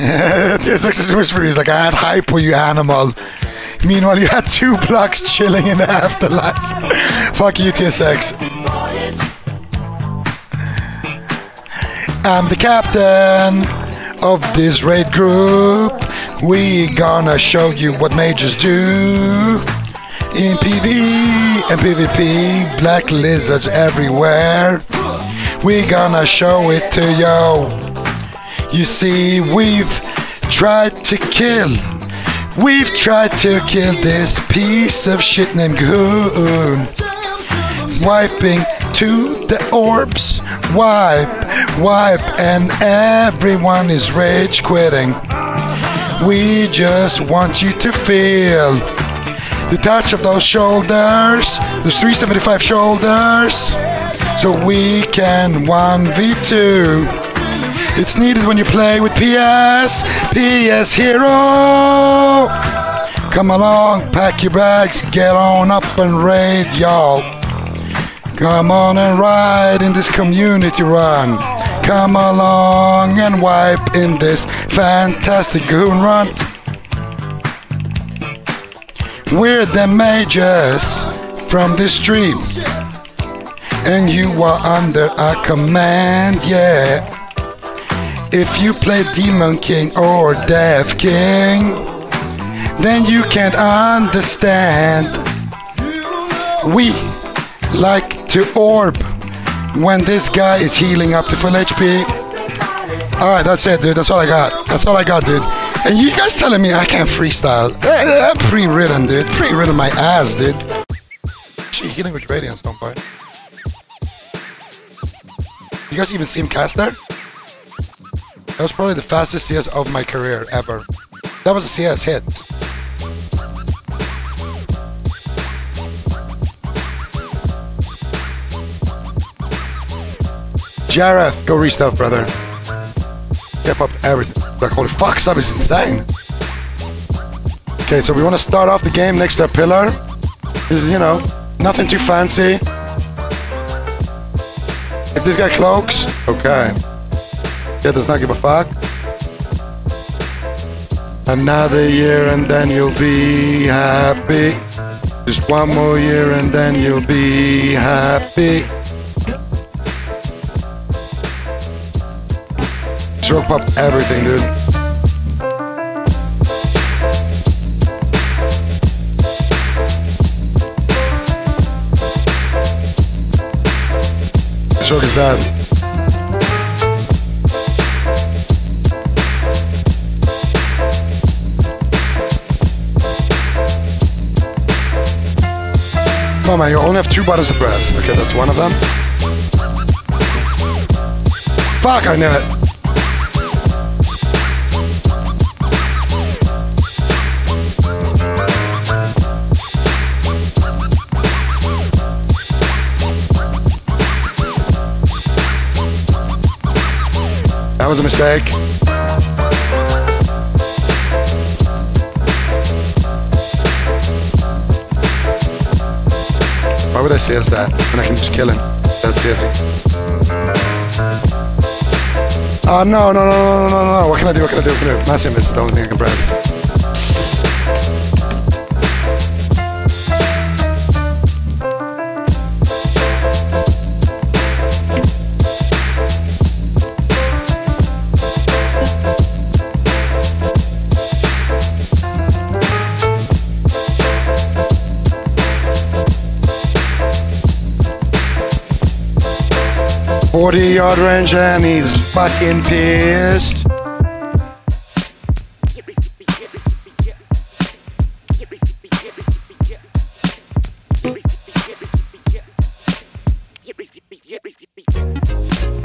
TSX is whispering, he's like, I had hypo, you animal. Meanwhile, you had two blocks chilling in the afterlife. Fuck you, TSX. I'm the captain of this raid group. We gonna show you what mages do. In PvE and PvP, black lizards everywhere. We gonna show it to you. You see, we've tried to kill. We've tried to kill this piece of shit named G'huun. Wiping to the orbs. Wipe, wipe, and everyone is rage quitting. We just want you to feel the touch of those shoulders, those 375 shoulders, so we can 1v2. It's needed when you play with PS, PS Hero. Come along, pack your bags, get on up and raid, y'all. Come on and ride in this community run. Come along and wipe in this fantastic G'huun run. We're the mages from the stream. And you are under our command, yeah. If you play Demon King or Death King, then you can't understand. We like to orb when this guy is healing up to full HP. Alright, that's it, dude. That's all I got. That's all I got, dude. And you guys telling me I can't freestyle. Eh, I'm pre-written, dude. Pre-written my ass, dude. She healing with Radiance, don't point. You guys even see him cast there? That was probably the fastest CS of my career ever. That was a CS hit. Jareth, go restuff, brother. Get up everything. Like, holy fuck, sub is insane. Okay, so we want to start off the game next to a pillar. This is, you know, nothing too fancy. If this guy cloaks, okay. Yeah, does not give a fuck. Another year and then you'll be happy. Just one more year and then you'll be happy. Stroke pop everything, dude. Stroke is dead. On, man, you only have two buttons to press. Okay, that's one of them. Fuck, I knew it. That was a mistake. Why would I CS that when I can just kill him? That's easy. Oh, uh, no, no, no, no, no, no, no. What can I do? What can I do? What can I do? Mass invis is the only thing I can press. Forty yard range and he's fucking pissed.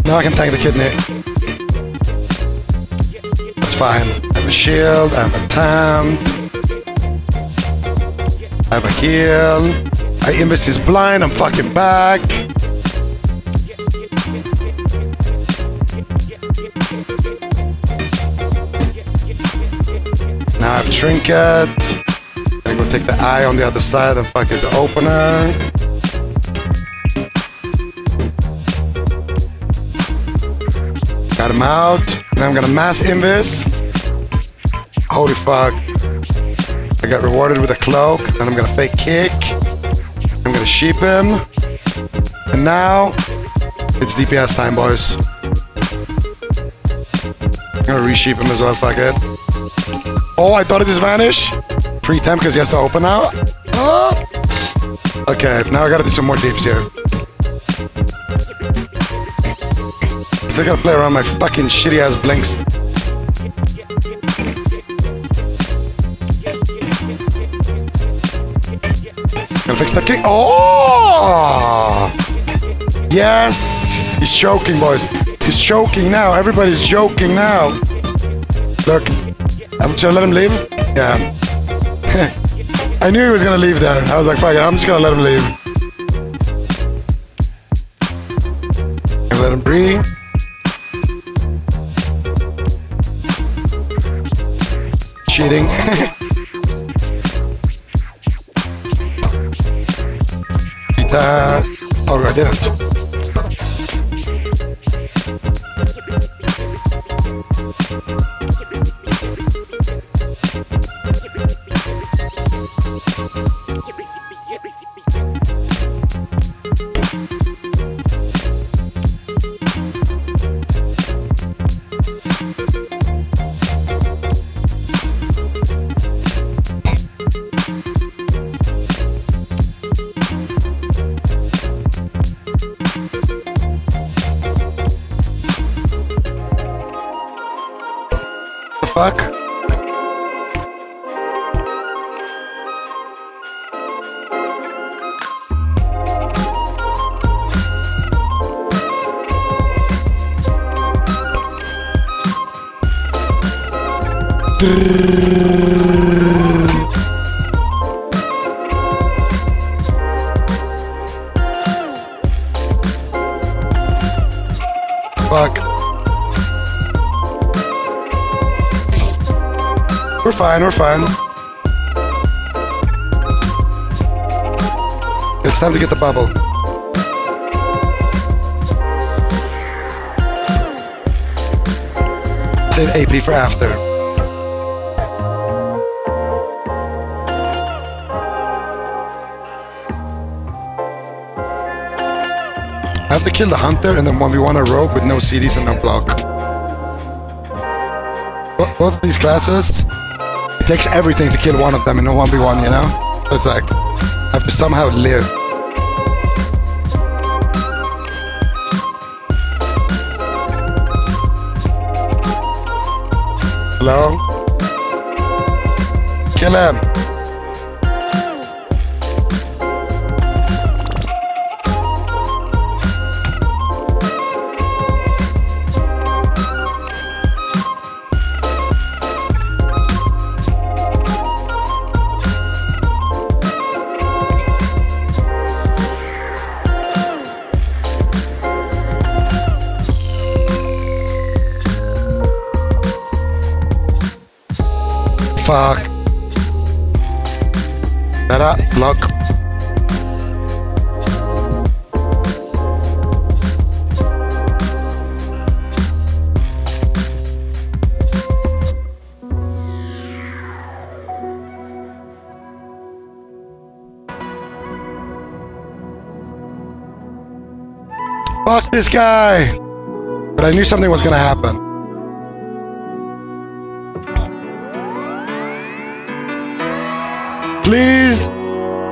Now I can tank the kidney. That's fine. I have a shield, I have a tam. I have a heal. I invest his blind, I'm fucking back. Have trinket. I go take the eye on the other side and fuck his opener. Got him out. Now I'm gonna mass invis. Holy fuck. I got rewarded with a cloak, and I'm gonna fake kick. I'm gonna sheep him. And now, it's DPS time, boys. I'm gonna resheep him as well, fuck it. Oh, I thought it just vanished. Pre-temp because he has to open now. Oh. Okay, now I gotta do some more deeps here. Still gotta play around my fucking shitty ass blinks. Gonna fix that kick. Oh! Yes! He's choking, boys. He's choking now. Everybody's joking now. Look. I'm trying to let him leave. Yeah. I knew he was gonna leave there. I was like, fuck it, I'm just gonna let him leave. And let him breathe. Cheating. Rita. Oh, I didn't. Fuck? Fuck. We're fine, we're fine. It's time to get the bubble. Save AP for after. I have to kill the hunter and then 1v1 a rogue with no CDs and no block. Bo- Both of these classes, it takes everything to kill one of them in a 1v1, you know? So it's like, I have to somehow live. Hello? Kill him. Fuck. Better block. Fuck this guy! But I knew something was gonna happen. Please!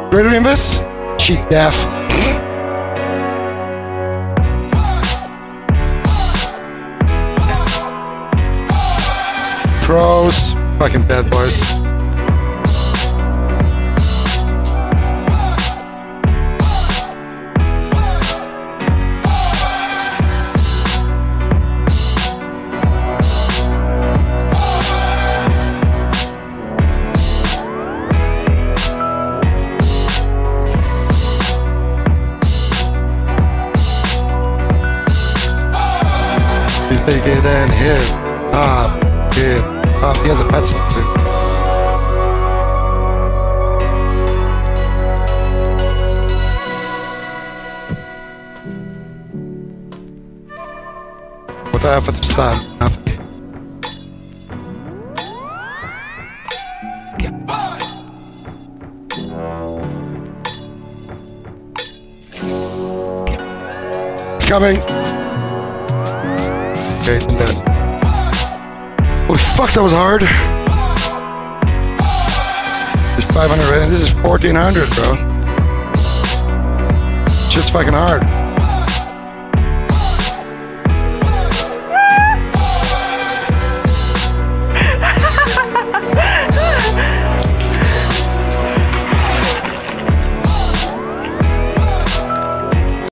Greater Invis? She deaf. Pros. Fucking dead boys. bigger than hip hop, hip hop. He has a pencil too. What the hell for this time? Nothing. Coming. Okay, I'm done. Oh fuck, that was hard. This 500 and this is 1400, bro. Shit's fucking hard.